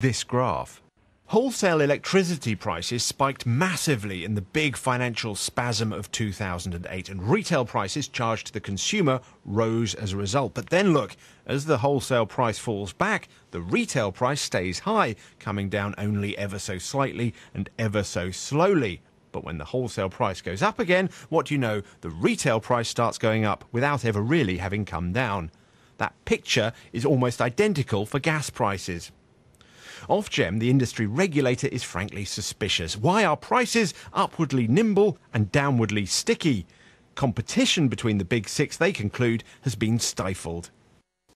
this graph. Wholesale electricity prices spiked massively in the big financial spasm of 2008, and retail prices charged to the consumer rose as a result. But then look, as the wholesale price falls back, the retail price stays high, coming down only ever so slightly and ever so slowly. But when the wholesale price goes up again, what do you know? The retail price starts going up without ever really having come down. That picture is almost identical for gas prices. Ofgem, the industry regulator, is frankly suspicious. Why are prices upwardly nimble and downwardly sticky? Competition between the big six, they conclude, has been stifled.